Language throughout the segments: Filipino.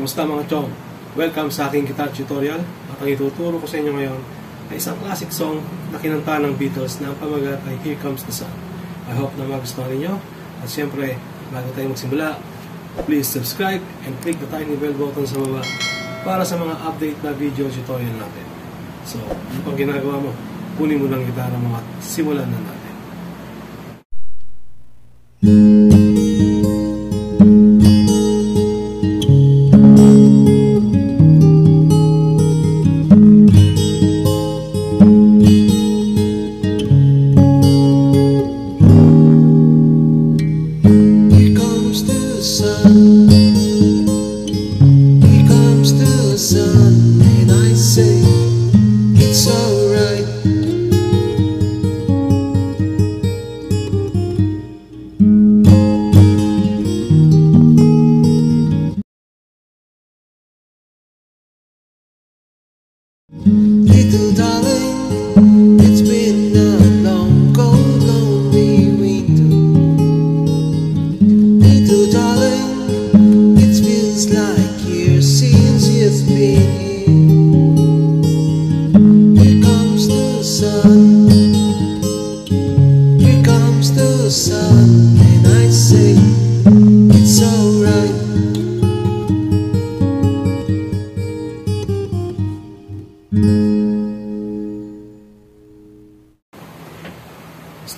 Kumusta mga chong? Welcome sa aking guitar tutorial at ang ituturo ko sa inyo ngayon ay isang classic song na kinanta ng Beatles na ang pamagat ay Here Comes the Sun. I hope na magustuhan ninyo at syempre, bago tayo magsimula, please subscribe and click the tiny bell button sa baba para sa mga update na video tutorial natin. So, ano pang ginagawa mo? Kunin mo ng gitara mo at simulan na natin. Here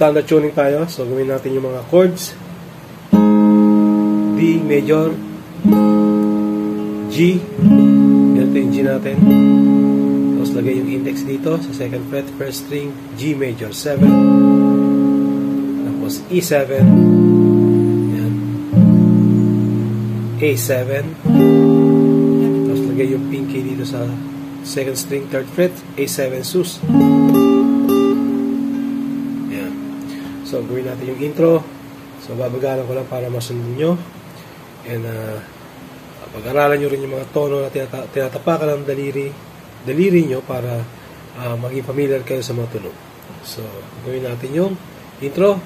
Standard tuning tayo. So, gawin natin yung mga chords. D major, G, ganito yung G natin. Tapos lagay yung index dito sa second fret, first string, G major 7. Tapos E7. Yan. A7. Tapos lagay yung pinky dito sa second string, third fret, A7 sus. So, gawin natin yung intro. So, babagalan ko lang para masundan nyo. And, uh, pag-aralan nyo rin yung mga tono na tinata- tinatapakan ng daliri, daliri nyo para uh, maging familiar kayo sa mga tunog. So, gawin natin yung intro.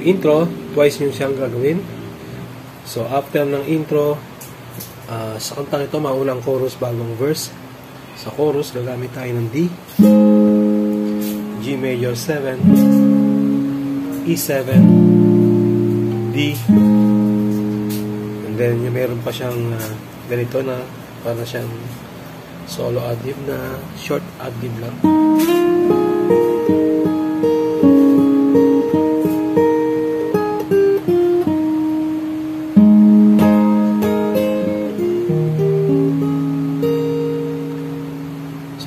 Yung intro, twice nyo siyang gagawin. So, after ng intro, ah, sa kantang ito, maunang chorus bagong verse. Sa chorus, gagamit tayo ng D, G major 7, E7, D, and then yung meron pa siyang ah, ganito na para siyang solo ad-lib na short ad-lib lang.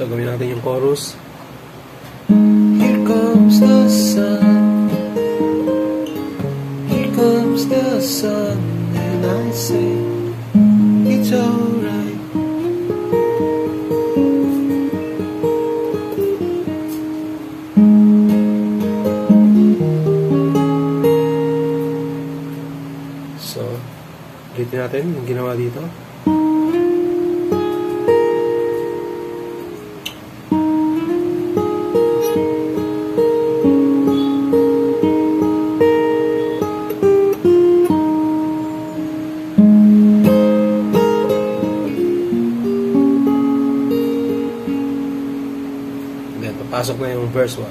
So, gawin natin yung chorus. Here comes the sun. Here comes the sun, and I say it's alright. So, ulitin natin yung ginawa dito. Papasok na yung verse 1.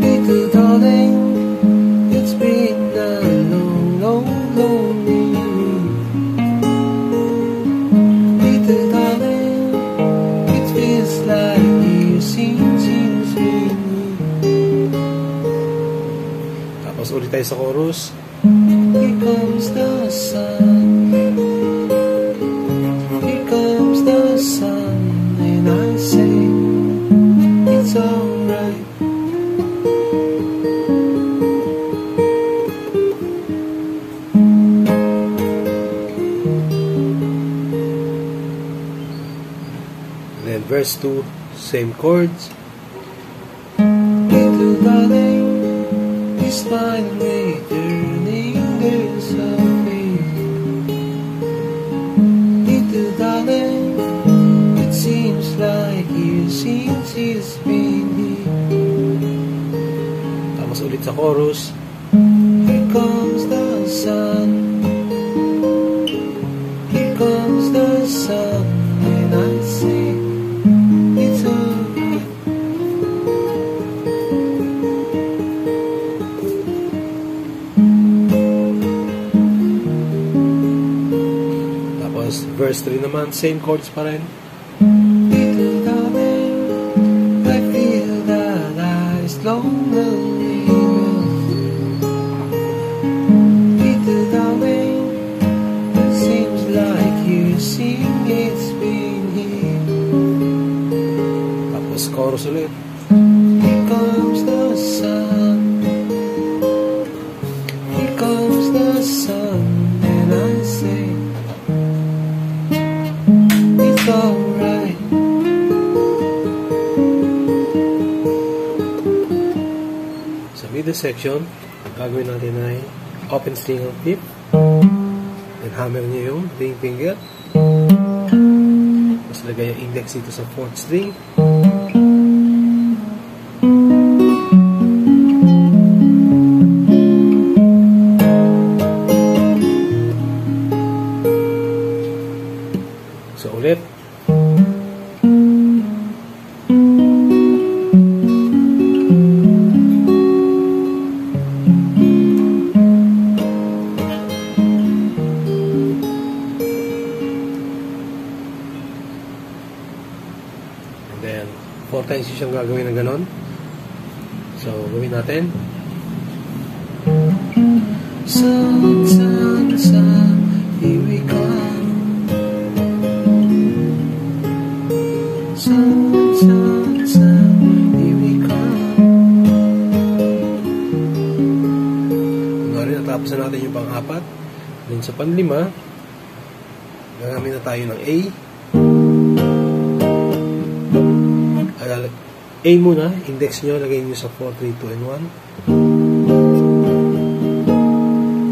Little darling, it's been a long, long, lonely. Little darling, it feels like years since you've been. Tapos ulit tayo sa chorus. Here comes the sun. Then verse 2, same chords. Little darling, is my returning the surface. Little darling, it seems like years since it's been here. Tapos ulit sa chorus. Ikaw verse 3 naman, same chords pa rin. Little darling, I feel that I slowly melt. Little darling, it seems like you sing it's been here. Tapos chorus ulit. Here comes the Middle section, gagawin natin ay open string ang fifth. Then hammer niyo yung ring finger. Tapos lagay yung index dito sa fourth string. Yung siyang gagawin na ganon. So, gawin natin. Sun, sun, here we come. Sun, sun, here we come. Kunwari, natapos na natin yung pang-apat. Then sa panlima, gagamit na tayo ng A. A muna, index nyo, lagay nyo sa 4, 3, 2, and 1.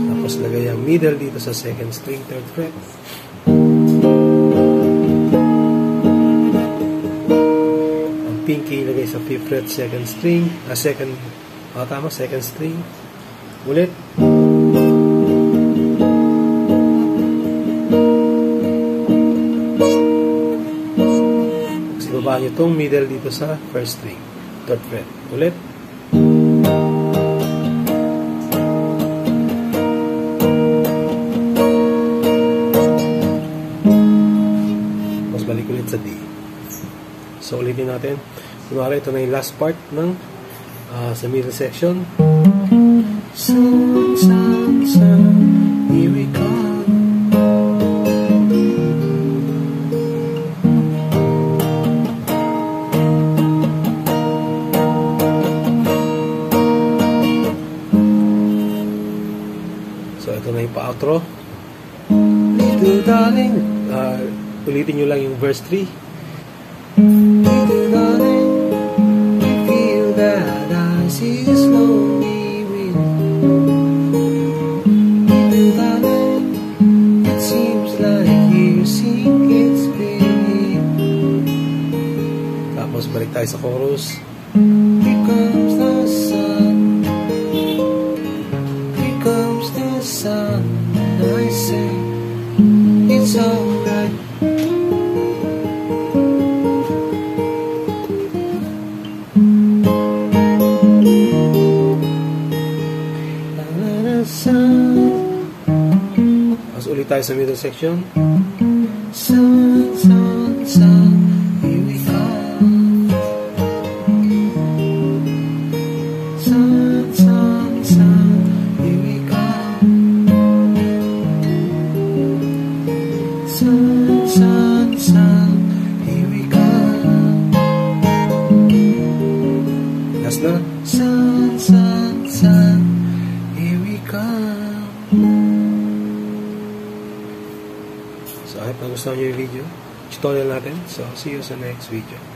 Tapos lagay ang middle dito sa second string, third fret. Ang pinky lagay sa 5th fret, second string, ah, second, ah, tama, second string. Ulit. Tapos ibaba nyo itong middle dito sa first string. Third fret. Ulit. Tapos balik ulit sa D. So ulitin natin. Kunwari ito na yung last part ng ah, sa middle section. Sun, sun, sun, here we come. Ulitin nyo lang yung verse 3. little darling, I feel that I see slowly wind. Little darling, it seems like you sing it's been Tapos balik tayo sa chorus. Ulit tayo sa middle section. sun, sun, sun. Here we come. Sun, sun, sun. Here we come. Sun, sun. Nyo yung video, tutorial natin. So, see you sa next video.